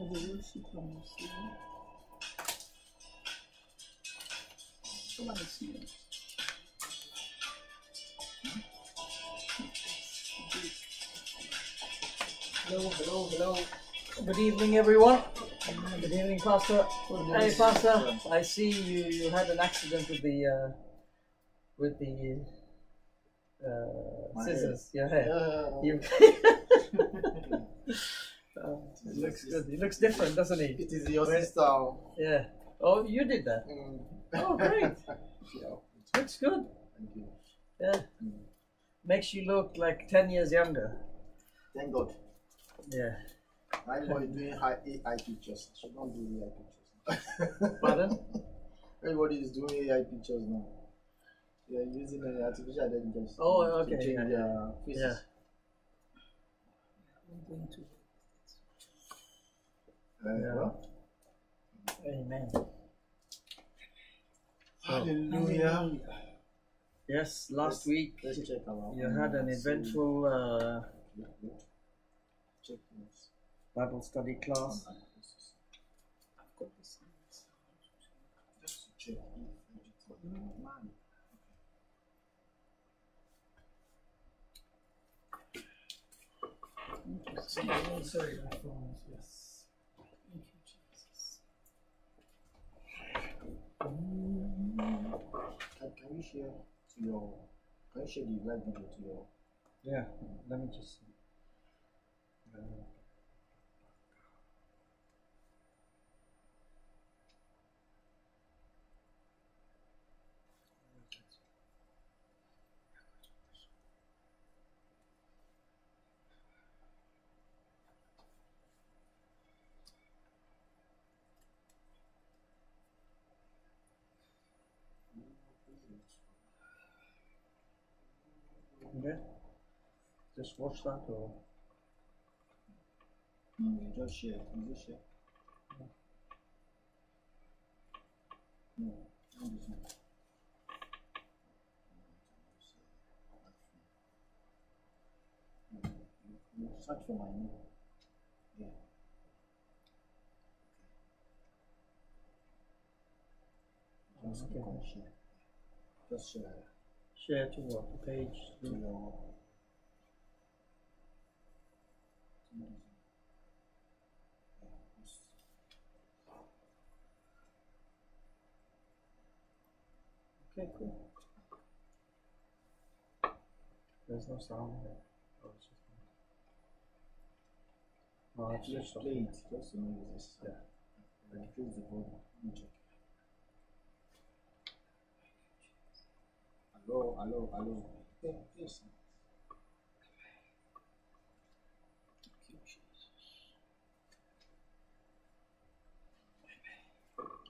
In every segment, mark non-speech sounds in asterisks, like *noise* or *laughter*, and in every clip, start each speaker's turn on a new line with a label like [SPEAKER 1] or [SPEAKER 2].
[SPEAKER 1] Hello, hello, hello. Good evening, everyone. Good evening, Pastor. Hey, Pastor. I see you. You had an accident with the uh, with the uh, scissors. Your hair.
[SPEAKER 2] Uh,
[SPEAKER 1] You. *laughs* It looks good. He looks different, doesn't he?
[SPEAKER 2] it is your
[SPEAKER 1] Where-
[SPEAKER 2] sister.
[SPEAKER 1] Yeah. Oh, you did that.
[SPEAKER 2] Mm.
[SPEAKER 1] Oh, great. *laughs*
[SPEAKER 2] yeah,
[SPEAKER 1] Looks good.
[SPEAKER 2] thank you.
[SPEAKER 1] Yeah. Makes you look like ten years younger.
[SPEAKER 2] Thank God.
[SPEAKER 1] Yeah.
[SPEAKER 2] Everybody doing high AI pictures. Should not do AI pictures. *laughs*
[SPEAKER 1] Pardon?
[SPEAKER 2] Everybody is doing AI pictures now. They are using uh, artificial intelligence
[SPEAKER 1] Oh,
[SPEAKER 2] to
[SPEAKER 1] okay,
[SPEAKER 2] change
[SPEAKER 1] yeah,
[SPEAKER 2] their faces.
[SPEAKER 1] Yeah.
[SPEAKER 2] Uh,
[SPEAKER 1] Yeah.
[SPEAKER 2] well,
[SPEAKER 1] Amen.
[SPEAKER 2] hallelujah.
[SPEAKER 1] Yes, last
[SPEAKER 2] Let's-
[SPEAKER 1] week
[SPEAKER 2] Let's
[SPEAKER 1] you had an eventful uh, Bible study class.
[SPEAKER 2] Just to check if everything- Man.
[SPEAKER 1] Sorry, my phone is yes. Thank you, Jesus.
[SPEAKER 2] Can, can you share to your can you share the live video to your
[SPEAKER 1] Yeah, let me just see. Uh, Okay. Just watch that or
[SPEAKER 2] just just share. No, not this one. No, you, you search for my name. Yeah. Just on share. Just share
[SPEAKER 1] share to what? Page
[SPEAKER 2] to your.
[SPEAKER 1] Okay, cool. There's no sound there. Oh, it's just Oh, it's
[SPEAKER 2] Just
[SPEAKER 1] just
[SPEAKER 2] play just to know this. Yeah. Increase the volume. Check. Hello. Yeah, yes.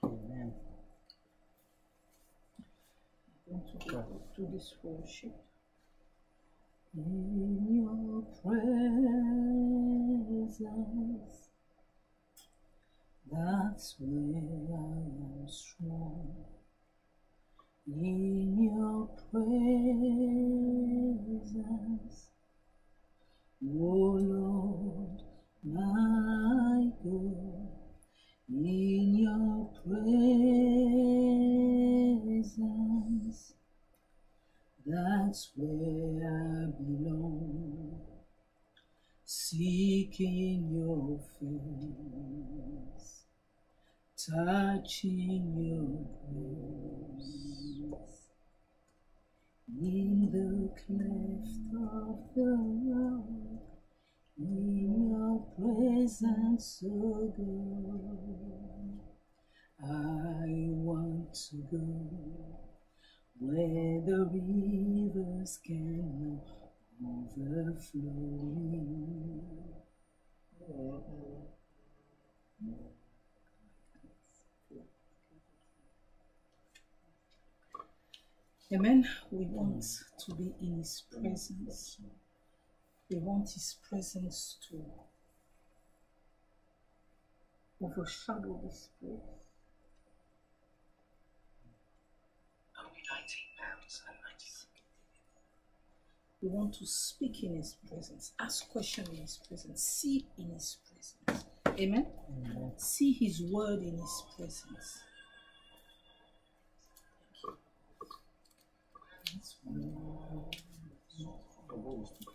[SPEAKER 1] Amen.
[SPEAKER 3] going to go to this worship. In your presence, that's where I am strong. In your presence, O Lord, my God, in your presence, that's where I belong. Seeking your face, touching your grace. In the cleft of the rock, in your presence, oh I want to go where the rivers can overflow. Amen. We want to be in His presence. We want His presence to overshadow this place. Nineteen pounds and. We want to speak in His presence, ask questions in His presence, see in His presence. Amen. Amen. See His word in His presence.
[SPEAKER 4] полностью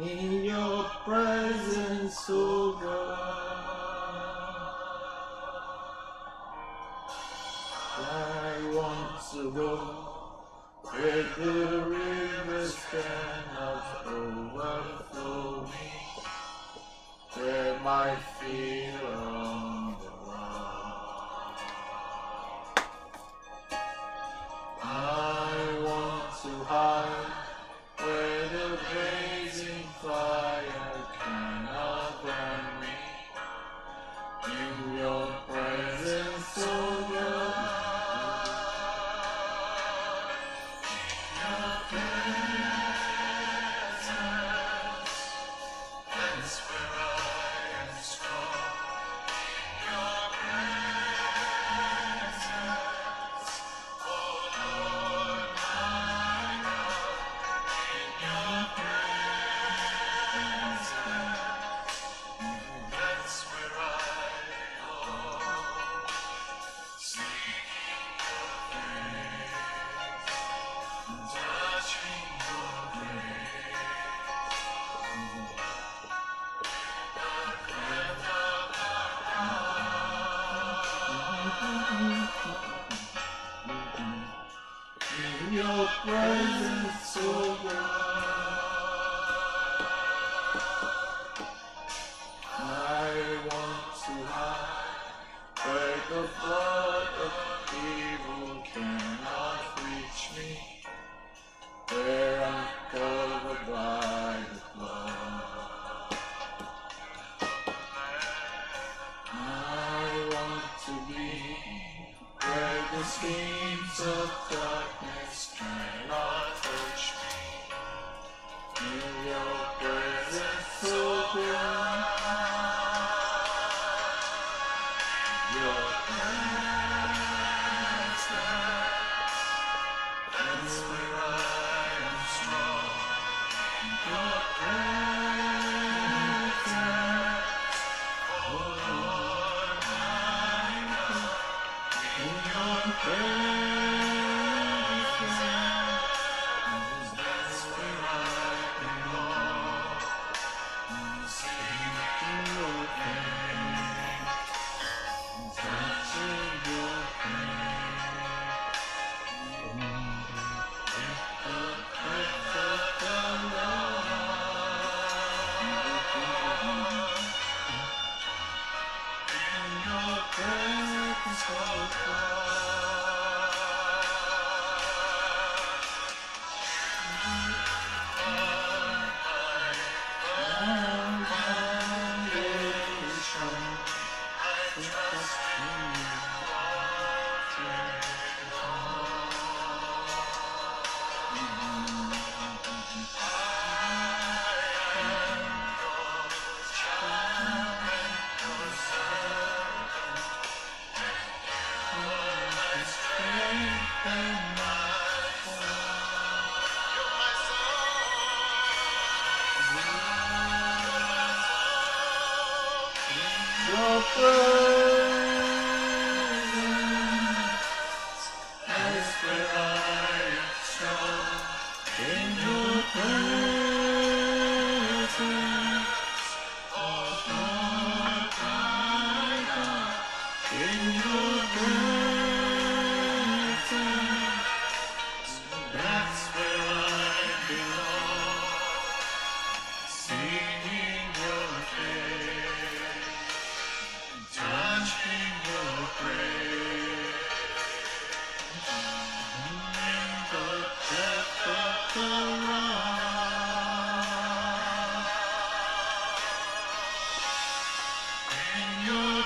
[SPEAKER 4] in your presence, O oh God. I want to go where the rivers cannot overflow me, where my
[SPEAKER 3] fear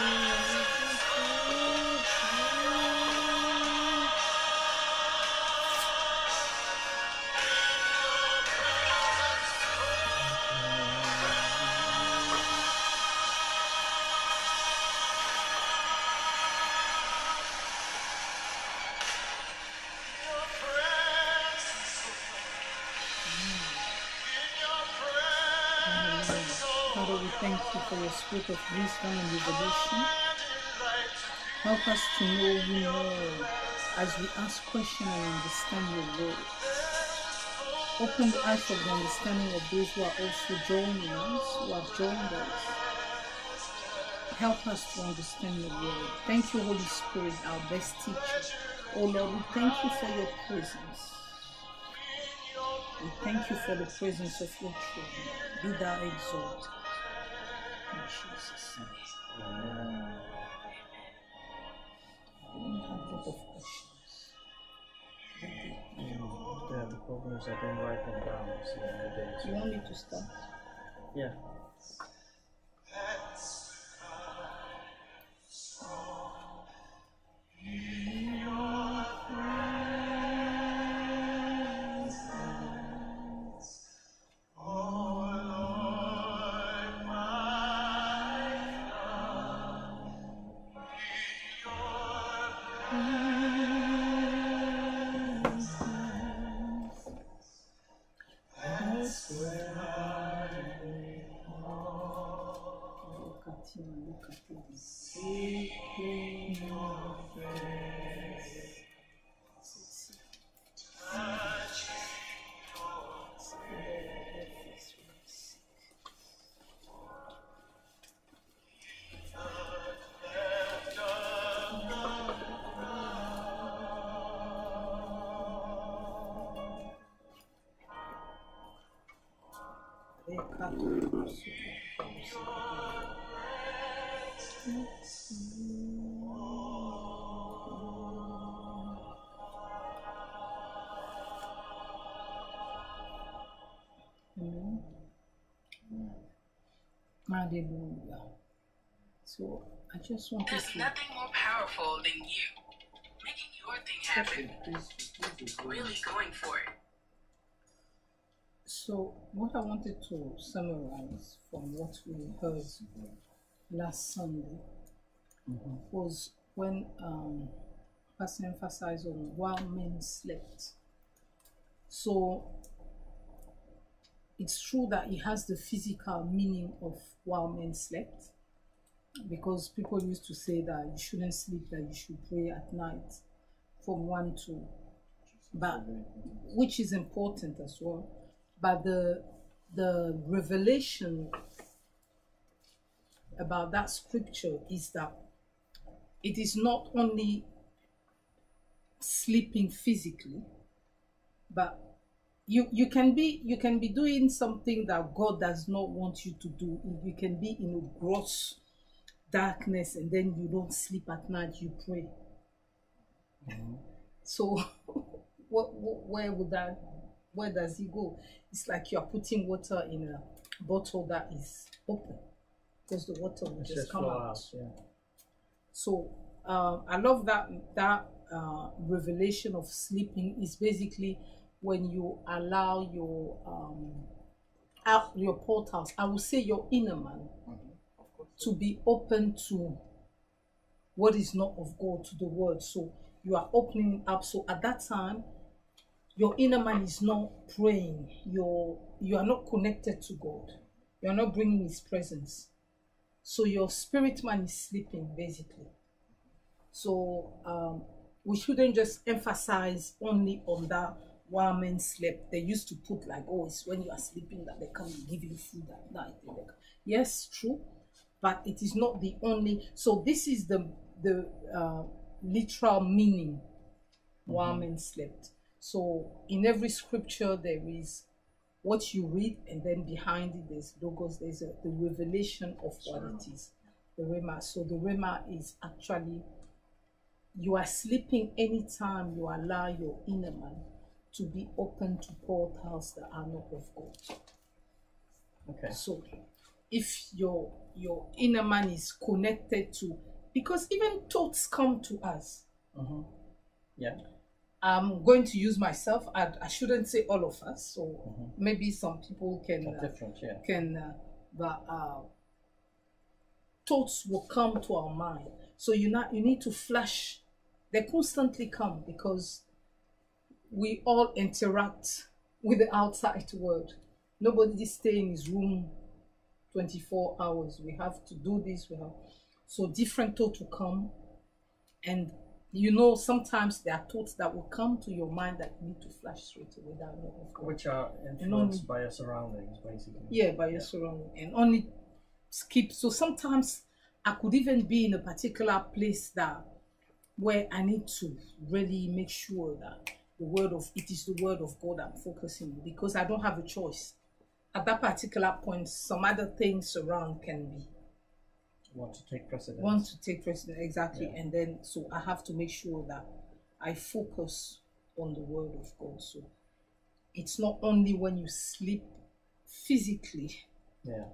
[SPEAKER 3] thank your spirit of wisdom and revelation. Help us to know you more as we ask questions and understand your word. Open the eyes of the understanding of those who are also joining us, who have joined us. Help us to understand your word. Thank you, Holy Spirit, our best teacher. Oh Lord, we thank you for your presence. We thank you for the presence of your children. Be thou exalted. In Jesus' name. I don't have a lot of questions. Ready?
[SPEAKER 1] Yeah, the problem is I didn't write them down so the days.
[SPEAKER 3] You want me to start?
[SPEAKER 1] Yeah.
[SPEAKER 3] And look at you. Amen. Hallelujah. So I just want to
[SPEAKER 5] There's nothing more powerful than you. Making your thing happen. Really going for it.
[SPEAKER 3] So what I wanted to summarize from what we heard last Sunday was when um, Pastor emphasized on while men slept. So it's true that it has the physical meaning of while men slept, because people used to say that you shouldn't sleep, that you should pray at night from one to, but which is important as well. But the the revelation about that scripture is that it is not only sleeping physically, but you you can be you can be doing something that God does not want you to do. You can be in a gross darkness and then you don't sleep at night. You pray. So, *laughs* what, what where would that where does it go? It's like you are putting water in a bottle that is open because the water will just
[SPEAKER 1] just
[SPEAKER 3] come out.
[SPEAKER 1] out, yeah.
[SPEAKER 3] So um, I love that that uh, revelation of sleeping is basically when you allow your um, your portals. I will say your inner man to be open to what is not of God, to the world. So you are opening up. So at that time, your inner man is not praying. You're you are not connected to God. You are not bringing His presence. So your spirit man is sleeping basically. So um, we shouldn't just emphasize only on that while men slept. They used to put like, oh, it's when you are sleeping that they come and give you food at night. Yes, true, but it is not the only. So this is the the uh, literal meaning why men slept. So in every scripture there is what you read, and then behind it there's logos. There's a, the revelation of what it is, the rhema. So the rhema is actually you are sleeping anytime you allow your inner man to be open to portals that are not of God.
[SPEAKER 1] Okay.
[SPEAKER 3] So if your your inner man is connected to because even thoughts come to us.
[SPEAKER 1] Mm-hmm. Yeah.
[SPEAKER 3] I'm going to use myself. I, I shouldn't say all of us. So maybe some people can uh,
[SPEAKER 1] different. Yeah.
[SPEAKER 3] can uh, but uh, thoughts will come to our mind. So you not you need to flash. They constantly come because we all interact with the outside world. Nobody stay in his room 24 hours. We have to do this. We have so different thoughts will come, and you know sometimes there are thoughts that will come to your mind that you need to flash straight away. That are not of God.
[SPEAKER 1] Which are influenced by your surroundings, basically.
[SPEAKER 3] Yeah, by your surrounding and only skip. So sometimes I could even be in a particular place that where I need to really make sure that the word of it is the word of God I'm focusing because I don't have a choice. At that particular point, some other things around can be
[SPEAKER 1] Want to take precedence.
[SPEAKER 3] want to take precedence exactly,
[SPEAKER 1] Yeah.
[SPEAKER 3] and then so I have to make sure that I focus on the word of God. So it's not only when you sleep physically
[SPEAKER 1] Yeah.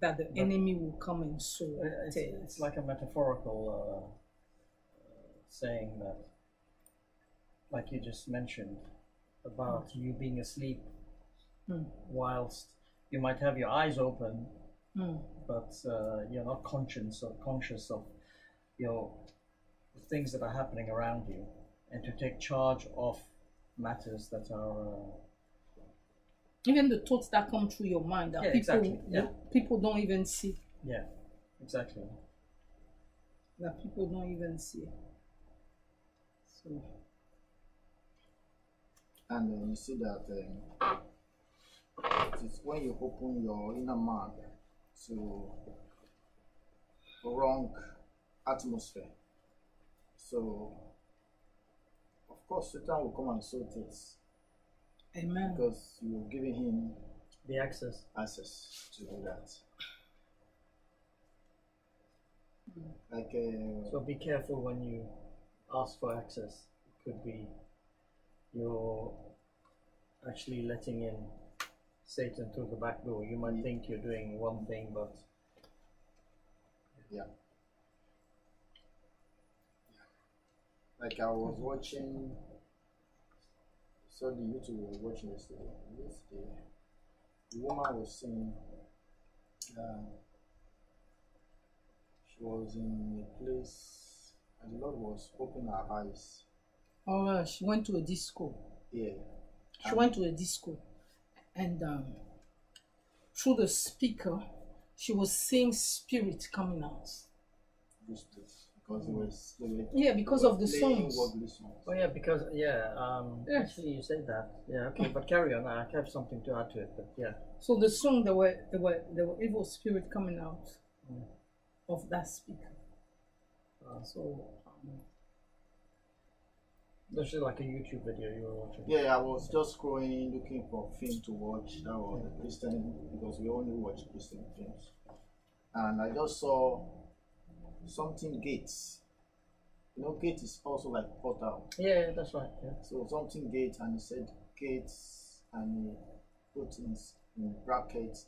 [SPEAKER 3] that the enemy will come and sow
[SPEAKER 1] It's, it's like a metaphorical uh, saying that, like you just mentioned, about you being asleep
[SPEAKER 3] Hmm.
[SPEAKER 1] whilst you might have your eyes open,
[SPEAKER 3] Hmm.
[SPEAKER 1] but uh, you're not conscious or conscious of your the things that are happening around you, and to take charge of matters that are. Uh,
[SPEAKER 3] even the thoughts that come through your mind that
[SPEAKER 1] Yeah,
[SPEAKER 3] people
[SPEAKER 1] exactly, yeah.
[SPEAKER 3] people don't even see
[SPEAKER 1] yeah, exactly.
[SPEAKER 3] that people don't even see so
[SPEAKER 2] And then you see that um, it is when you open your inner man to wrong atmosphere. So, of course, Satan will come and sow things
[SPEAKER 3] amen
[SPEAKER 2] because you're giving him
[SPEAKER 1] The access.
[SPEAKER 2] access to do that. Like, uh,
[SPEAKER 1] So be careful when you ask for access. It could be you're actually letting in Satan through the back door. You might think you're doing one thing, but
[SPEAKER 2] Yeah. Like I was watching, so the YouTube was watching yesterday. Yesterday, the woman was saying, uh, she was in a place, and the Lord was opening her eyes.
[SPEAKER 3] Oh uh, she went to a disco
[SPEAKER 2] Yeah,
[SPEAKER 3] she went to a disco and um, through the speaker she was seeing spirit coming out
[SPEAKER 2] this because it was they
[SPEAKER 3] yeah because of the
[SPEAKER 2] playing
[SPEAKER 3] songs
[SPEAKER 2] songs.
[SPEAKER 1] oh yeah, because yeah, um,
[SPEAKER 3] Yes.
[SPEAKER 1] actually you said that. Yeah, okay, but carry on. I have something to add to it, but yeah,
[SPEAKER 3] so the song there were there were there were evil spirit coming out
[SPEAKER 1] Mm.
[SPEAKER 3] of that speaker
[SPEAKER 1] Uh,
[SPEAKER 3] so um,
[SPEAKER 1] this is like a YouTube video you were watching.
[SPEAKER 2] Yeah, I was just scrolling looking for a film to watch. That was a Christian because we only watch Christian films. And I just saw something gates. You know, gate is also like portal.
[SPEAKER 1] Yeah, that's right. Yeah.
[SPEAKER 2] So something gate and he said gates and he put in, in brackets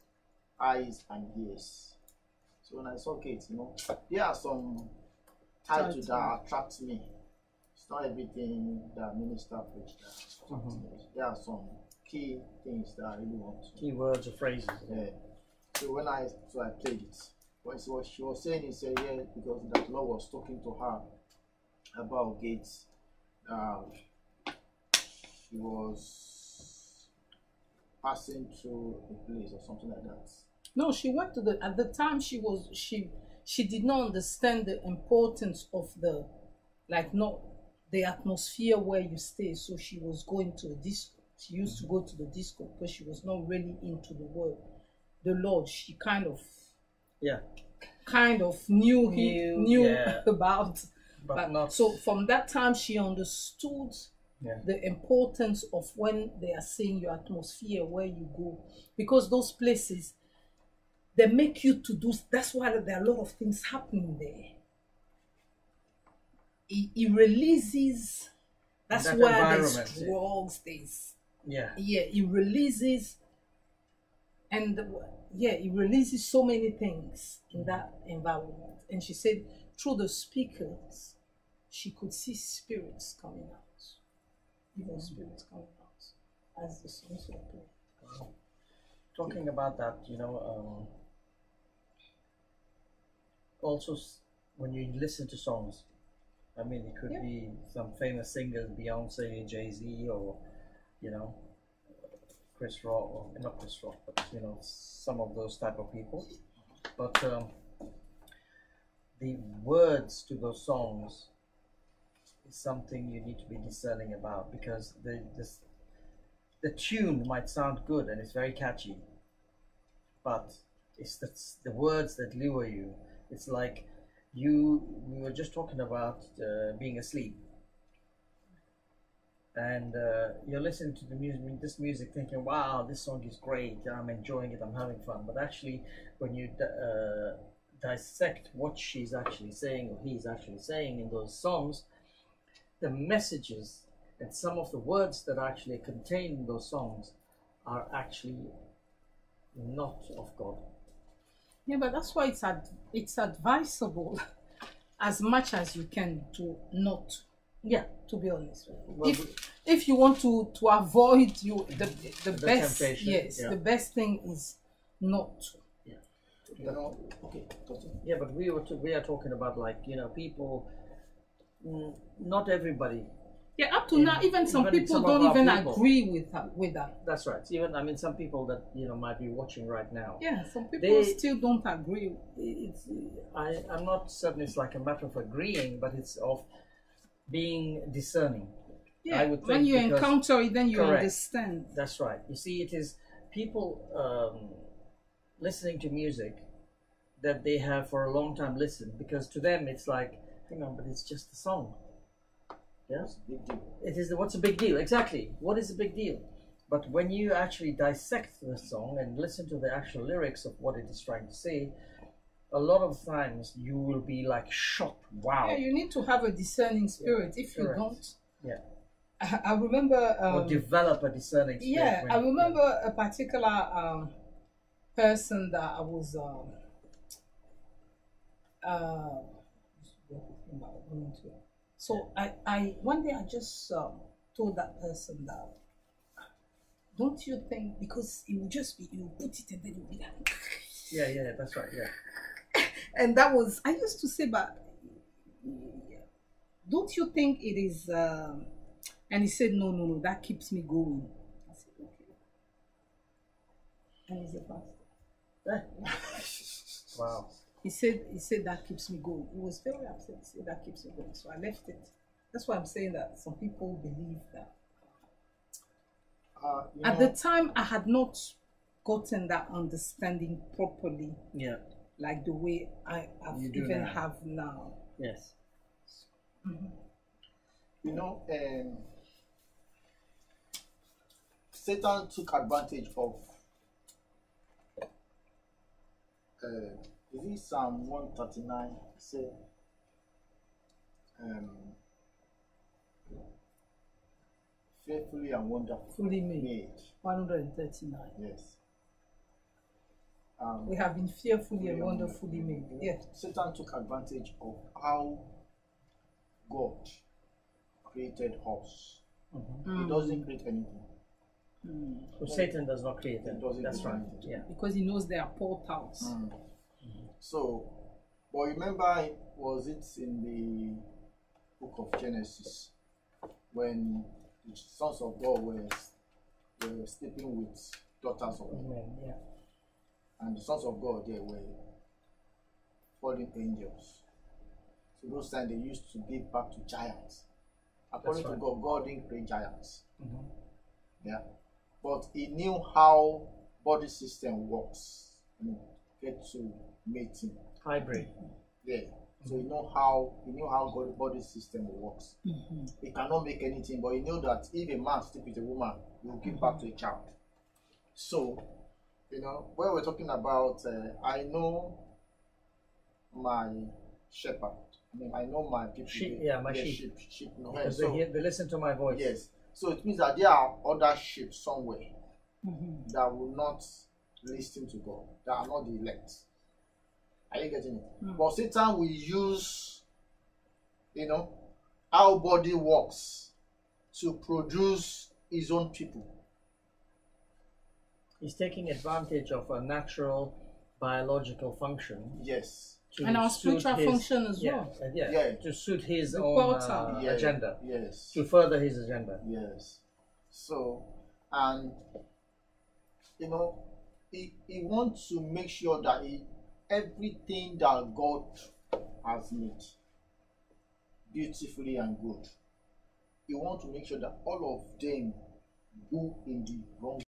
[SPEAKER 2] eyes and ears. So when I saw gates, you know, there are some titles that attract me. It's not everything that minister preach that attracts me. There are some key things that I really want to
[SPEAKER 1] Keywords or phrases.
[SPEAKER 2] yeah. So when I so I played it. When she was, she was saying he said yeah because that Lord was talking to her about gates. Um, she was passing through a place or something like that.
[SPEAKER 3] No, she went to the at the time she was she she did not understand the importance of the like not the atmosphere where you stay. So she was going to a disco. She used to go to the disco because she was not really into the world. The Lord, she kind of
[SPEAKER 1] Yeah.
[SPEAKER 3] kind of knew he
[SPEAKER 1] Knew, yeah. *laughs*
[SPEAKER 3] about
[SPEAKER 1] but,
[SPEAKER 3] But
[SPEAKER 1] not
[SPEAKER 3] so from that time, she understood
[SPEAKER 1] Yeah.
[SPEAKER 3] the importance of when they are saying your atmosphere, where you go, because those places they make you to do. That's why there are a lot of things happening there. It, it releases. That's
[SPEAKER 1] That
[SPEAKER 3] why there's drugs. There's
[SPEAKER 1] yeah
[SPEAKER 3] yeah, it releases, and the- yeah, it releases so many things in that environment. And she said through the speakers, she could see spirits coming out, even spirits coming out as the songs were playing.
[SPEAKER 1] talking about that you know um, also when you listen to songs i mean it could
[SPEAKER 3] Yeah.
[SPEAKER 1] be some famous singers beyonce jay-z or you know chris rock or not chris rock but you know some of those type of people but um, the words to those songs is something you need to be discerning about because the this the tune might sound good and it's very catchy, but it's the, the words that lure you. It's like you we were just talking about uh, being asleep, and uh, you're listening to the music, this music, thinking, "Wow, this song is great. I'm enjoying it. I'm having fun." But actually, when you uh, dissect what she's actually saying or he's actually saying in those songs, the messages and some of the words that are actually contained in those songs are actually not of God.
[SPEAKER 3] Yeah, but that's why it's ad- it's advisable *laughs* as much as you can to not.
[SPEAKER 1] Yeah.
[SPEAKER 3] To be honest,
[SPEAKER 1] Well,
[SPEAKER 3] if if you want to to avoid you the the,
[SPEAKER 1] The
[SPEAKER 3] best
[SPEAKER 1] temptation,
[SPEAKER 3] yes
[SPEAKER 1] yeah.
[SPEAKER 3] the best thing is not to.
[SPEAKER 2] You know, okay.
[SPEAKER 1] Yeah, but we were t- we are talking about like you know people. Not everybody.
[SPEAKER 3] Yeah, up to now, even some
[SPEAKER 1] even
[SPEAKER 3] people
[SPEAKER 1] some
[SPEAKER 3] don't even
[SPEAKER 1] people.
[SPEAKER 3] agree with that. With that,
[SPEAKER 1] That's right. Even I mean, some people that you know might be watching right now.
[SPEAKER 3] yeah, some people
[SPEAKER 1] They-
[SPEAKER 3] still don't agree.
[SPEAKER 1] It's I I'm not certain it's like a matter of agreeing, but it's of being discerning.
[SPEAKER 3] Yeah,
[SPEAKER 1] I would
[SPEAKER 3] when you
[SPEAKER 1] because-
[SPEAKER 3] encounter it, then you
[SPEAKER 1] Correct.
[SPEAKER 3] understand.
[SPEAKER 1] That's right. You see, it is people um, listening to music that they have for a long time listened because to them it's like, hang on, but it's just a song. Yes,
[SPEAKER 2] Big deal.
[SPEAKER 1] it is. The, what's the big deal? Exactly. What is the big deal? But when you actually dissect the song and listen to the actual lyrics of what it is trying to say, a lot of times you will be like shocked. Wow.
[SPEAKER 3] Yeah, you need to have a discerning spirit. If you
[SPEAKER 1] correct.
[SPEAKER 3] don't,
[SPEAKER 1] Yeah.
[SPEAKER 3] I, I remember. Um,
[SPEAKER 1] or develop a discerning spirit.
[SPEAKER 3] yeah, I remember a particular um, person that I was. Um, uh, so I, I one day I just um, told that person that don't you think because it will just be you put it and then you'll be like
[SPEAKER 1] Yeah, yeah, that's right. Yeah. *laughs*
[SPEAKER 3] and that was I used to say, but don't you think it is? Um, and he said, no, no, no, that keeps me going. I said, okay. And he's a pastor. *laughs*
[SPEAKER 1] Wow.
[SPEAKER 3] He said, he said that keeps me going. He was very upset. He said that keeps me going. So I left it. That's why I'm saying that some people believe that.
[SPEAKER 2] Uh, you
[SPEAKER 3] At
[SPEAKER 2] know,
[SPEAKER 3] the time, I had not gotten that understanding properly,
[SPEAKER 1] Yeah.
[SPEAKER 3] like the way I have even
[SPEAKER 1] now.
[SPEAKER 3] have now.
[SPEAKER 1] Yes.
[SPEAKER 2] you know, um, Satan took advantage of. Uh, is it Psalm one thirty nine? Say, um, fearfully and wonderfully
[SPEAKER 3] made.
[SPEAKER 2] made.
[SPEAKER 3] 139.
[SPEAKER 2] Yes. Um,
[SPEAKER 3] We have been fearfully and wonderfully made. Yeah.
[SPEAKER 2] Satan took advantage of how God created us.
[SPEAKER 3] Mm.
[SPEAKER 2] He doesn't create anything.
[SPEAKER 1] So Satan does not create them. That's right. Yeah.
[SPEAKER 3] Because he knows there are portals.
[SPEAKER 2] So, but remember, was it in the book of Genesis when the sons of God were, were sleeping with daughters of men,
[SPEAKER 1] Yeah.
[SPEAKER 2] and the sons of God they were fallen angels. So those times they used to give back to giants. According
[SPEAKER 1] That's
[SPEAKER 2] to God, God didn't create giants.
[SPEAKER 1] Mhm.
[SPEAKER 2] Yeah, but He knew how body system works. You know, get to mating.
[SPEAKER 1] Hybrid.
[SPEAKER 2] Yeah. So you know how you know how God body system works.
[SPEAKER 3] Mhm.
[SPEAKER 2] He cannot make anything, but you know that if a man sleep with a woman, he will give back to a child. So, you know, when we're talking about, uh, I know my shepherd. I mean, I know my people.
[SPEAKER 1] Sheep, yeah, my
[SPEAKER 2] Yes,
[SPEAKER 1] sheep.
[SPEAKER 2] sheep, sheep. No,
[SPEAKER 1] Because
[SPEAKER 2] so,
[SPEAKER 1] they, hear, they listen to my voice.
[SPEAKER 2] yes. So it means that there are other sheep somewhere
[SPEAKER 3] Mhm.
[SPEAKER 2] that will not listen to God, that are not the elect. Are you getting it?
[SPEAKER 3] Mm.
[SPEAKER 2] But Satan will use, you know, how body works to produce his own people.
[SPEAKER 1] He's taking advantage of a natural biological function
[SPEAKER 2] Yes.
[SPEAKER 3] And our
[SPEAKER 1] suit
[SPEAKER 3] spiritual
[SPEAKER 1] his-
[SPEAKER 3] function as
[SPEAKER 1] yeah,
[SPEAKER 3] well.
[SPEAKER 1] uh, yeah,
[SPEAKER 2] Yeah.
[SPEAKER 1] to suit his
[SPEAKER 3] The
[SPEAKER 1] own uh,
[SPEAKER 2] Yeah,
[SPEAKER 1] agenda,
[SPEAKER 2] Yes.
[SPEAKER 1] to further his agenda.
[SPEAKER 2] Yes. So, and you know, he, he wants to make sure that he, everything that God has made beautifully and good, he wants to make sure that all of them go in the wrong